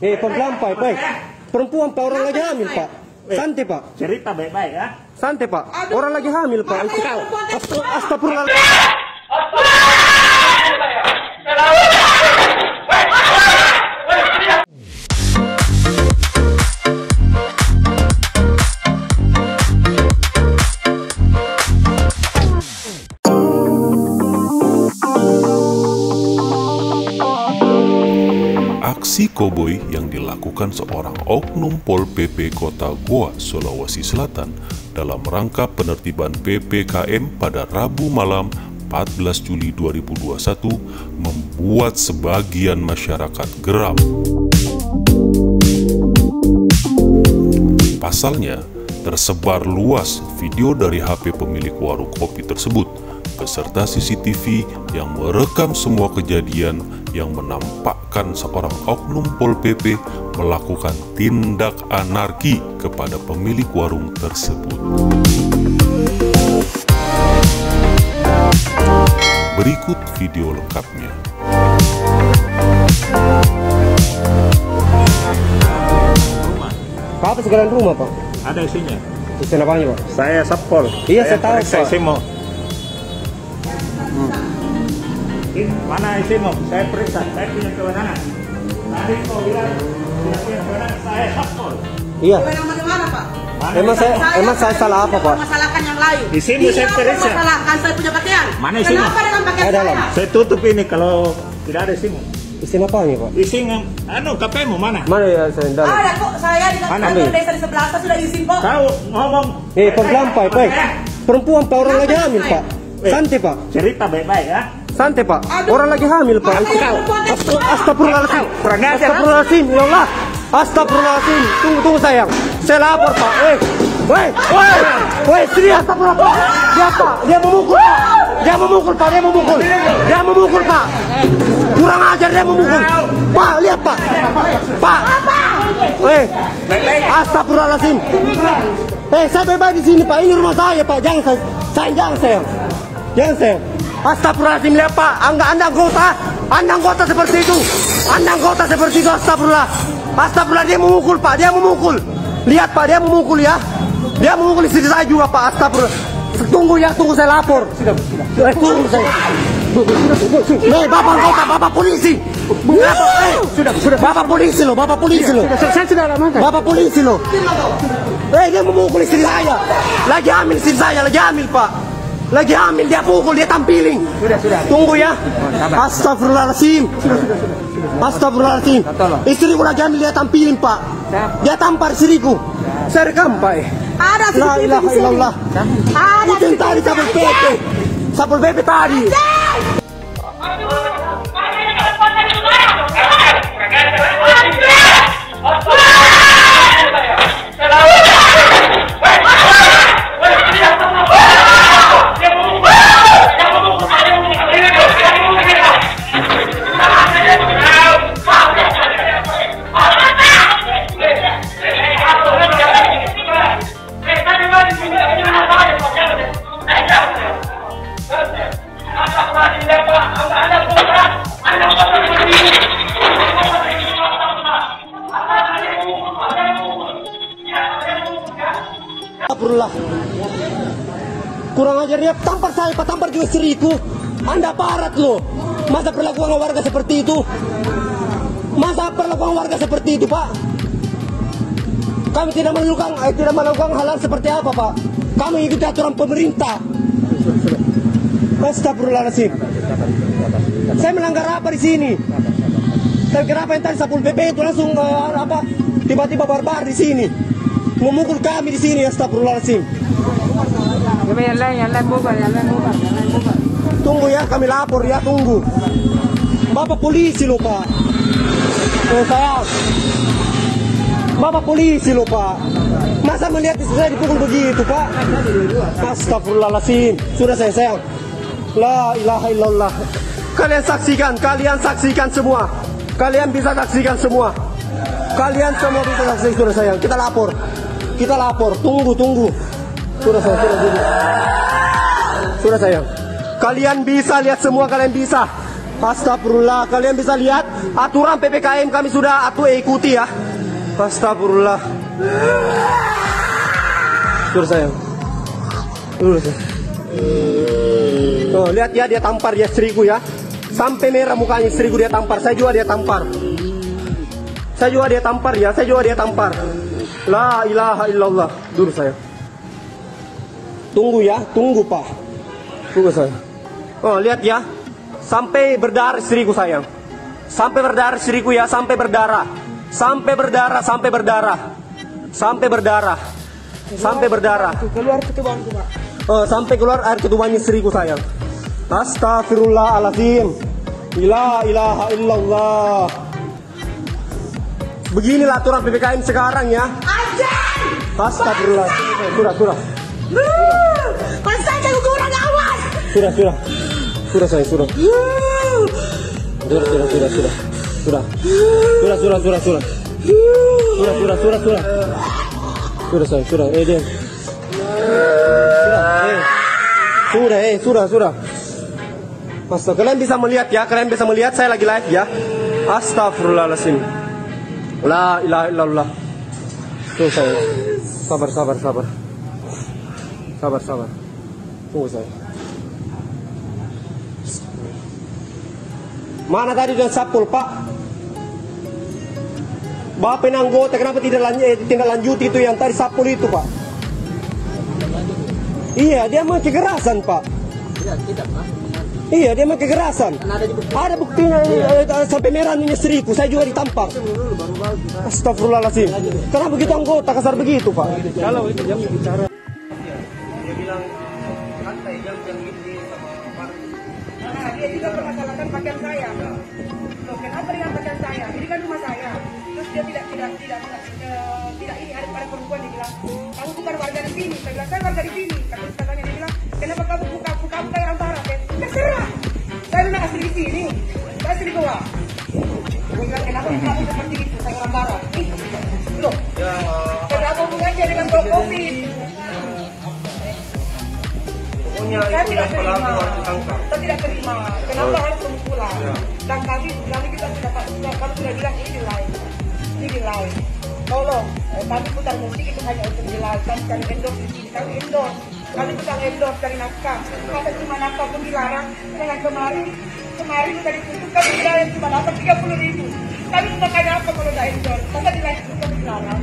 Eh, pelan Pak. Baik. Perempuan Pak, orang lagi hamil Pak. Santai Pak. Cerita baik-baik ya. Santai Pak. Orang lagi hamil Pak. Astag- Astagfirullah. Koboi yang dilakukan seorang oknum Pol PP Kota Goa, Sulawesi Selatan dalam rangka penertiban PPKM pada Rabu malam 14 Juli 2021 membuat sebagian masyarakat geram. Pasalnya, tersebar luas video dari HP pemilik warung kopi tersebut beserta CCTV yang merekam semua kejadian yang menampakkan seorang oknum Pol PP melakukan tindak anarki kepada pemilik warung tersebut. Berikut video lengkapnya. Rumah. Pak, apa segala rumah Pak? Ada isinya. Istilah apanya Pak? Saya Sapol. Iya, saya tahu, periksa Pak. isimu. Ini Mana isimu? Saya periksa. Saya punya kewenangan. Tadi kau bilang tidak punya kewenangan. Saya Sapol. Iya. Kewenangan bagaimana Pak? Mana Emang saya, emang saya salah apa Pak? Masalahkan yang lain. Isimu saya Tidak periksa. Masalahkan saya punya pakaian. Mana isimu? Kenapa dengan pakaian Ada dalam. saya? Saya tutup ini kalau tidak ada isimu. Istilah apanya Pak? Isinya, anu KP-mu mana? Mana ya saya dalam? Ada kok saya di Mana? kantor desa di sebelah saya sudah izin kok. Kau ngomong. Eh, pelan Pak. Baik. Perempuan Pak, orang lagi hamil Pak. Santai Pak. Cerita baik-baik ya. Santai Pak. Orang lagi hamil Pak. Astagfirullahaladzim. Astagfirullahaladzim. Ya Allah. Astagfirullahaladzim. Tunggu, tunggu sayang. Saya lapor Pak. Eh. Woi, woi, woi, sini astagfirullah Pak. Dia Pak, dia memukul Pak. Dia memukul Pak, dia memukul. Dia memukul Pak. Kurang ajar dia memukul. Pak, lihat Pak. Pak. Eh, astagfirullahaladzim. Eh, saya bebas di sini Pak. Ini rumah saya Pak. Jangan saya, saya jangan sayang. Jangan sayang. Astagfirullahaladzim lihat Pak. Anda anda anggota, anda anggota seperti itu. Anda anggota seperti itu. Astagfirullah. Astagfirullah dia memukul Pak. Dia memukul. Lihat Pak, dia memukul ya. Dia memukul istri saya juga Pak. Astagfirullah. Tunggu ya, tunggu saya lapor. Eh, tunggu saya. Eh, bapak anggota, bapak polisi. Bapak, eh, sudah, sudah. Bapak polisi loh, bapak polisi loh. Saya sudah amankan. Bapak polisi loh. Eh, dia memukul istri saya. Lagi hamil istri saya, lagi hamil Pak. Lagi hamil dia pukul, dia tampiling. Sudah, sudah. Tunggu ya. Astagfirullahaladzim. Astagfirullahaladzim. Istriku lagi hamil dia tampilin Pak. Dia tampar istriku. Saya rekam Pak. eh. Ada La ilaha illallah. Ada Itu yang tadi. Sapul PP tadi. Astagfirullah. Kurang ajar dia tampar saya, Pak tampar juga istriku. Anda parat loh. Masa perlakuan warga seperti itu? Masa perlakuan warga seperti itu, Pak? Kami tidak melakukan, eh, tidak melakukan hal, seperti apa, Pak? Kami ikuti aturan pemerintah. Astagfirullahaladzim. Saya melanggar apa di sini? Tapi kenapa yang tadi Sapul PP itu langsung eh, apa? Tiba-tiba barbar di sini. Memukul kami di sini, astagfirullahaladzim. Yang lain, yang lain bukan, yang lain bukan, yang lain bukan. Tunggu ya, kami lapor ya, tunggu. Bapak polisi loh, Pak. Eh, saya. Bapak polisi loh, Pak. Masa melihat istri saya dipukul begitu, Pak? Astagfirullahaladzim. Sudah saya sayang. La ilaha illallah. Kalian saksikan, kalian saksikan semua. Kalian bisa saksikan semua. Kalian semua bisa saksikan, sudah sayang. Kita lapor. Kita lapor. Tunggu, tunggu. Sudah sayang, sudah, sudah. Sudah sayang. Kalian bisa lihat semua kalian bisa. Astagfirullah, kalian bisa lihat aturan PPKM kami sudah atu ikuti ya. Astagfirullah. Suruh sayang. Suruh sayang. Oh, lihat ya dia tampar dia istriku ya. Sampai merah mukanya istriku dia tampar. Saya juga dia tampar. Saya juga dia tampar ya. Saya juga dia tampar. La ilaha illallah. Dulu saya. Tunggu ya, tunggu pak. Tunggu saya. Oh lihat ya. Sampai berdarah istriku sayang. Sampai berdarah istriku ya, sampai berdarah. Sampai berdarah, sampai berdarah. Sampai berdarah. Sampai berdarah. Keluar ketubanku, Pak. Oh, sampai keluar air ketubannya istriku sayang. Astagfirullahaladzim. La ilaha illallah. Beginilah aturan PPKM sekarang ya. Anjing! Astagfirullah. Sudah, sudah. Pasal jago kurang awas! Sudah, sudah. Sudah saya, sudah. Sudah, sudah, sudah, sudah. Sudah. Sudah, sudah, sudah, sudah. Sudah, sudah, sudah, sudah. Sudah saya, sudah. Eh, dia. Sudah, eh. Sudah, eh, sudah, sudah. Astaga, kalian bisa melihat ya, kalian bisa melihat saya lagi live ya. Astagfirullahaladzim. La ilaha illallah. Tunggu saya. Sabar, sabar, sabar. Sabar, sabar. Tunggu saya. Mana tadi dan sapul pak? Bapak anggota kenapa tidak lanjut, eh, tidak lanjut itu yang tadi sapul itu pak? Iya dia mah kekerasan pak. Iya dia mah kekerasan. Ada buktinya eh, eh, sampai merah ini istriku. Saya juga ditampar. Astagfirullahaladzim. Kenapa begitu anggota kasar begitu pak? Kalau itu yang bicara. Dia bilang santai jangan jangan gitu Nah, dia juga permasalahkan pakaian saya. Loh, kenapa dengan pakaian saya? Ini kan rumah saya. Terus dia tidak tidak tidak tidak, eh, tidak ini ada pada perempuan dia bilang, kamu bukan warga di sini. Saya bilang saya warga di sini. Saya itu tidak terima. Saya tidak terima. Kenapa harus pulang? Dan kami, kami kita sudah kami sudah bilang ini live, ini live. Tolong, eh, kami putar musik itu hanya untuk live. Kami endorse di sini, kami endorse. Kami putar endorse dari nafkah. Masa cuma nafkah pun dilarang. Dengan kemarin, kemarin sudah ditutup kami bilang cuma dapat tiga puluh ribu. Kami makan apa kalau tidak endorse? Masa di live itu kami dilarang?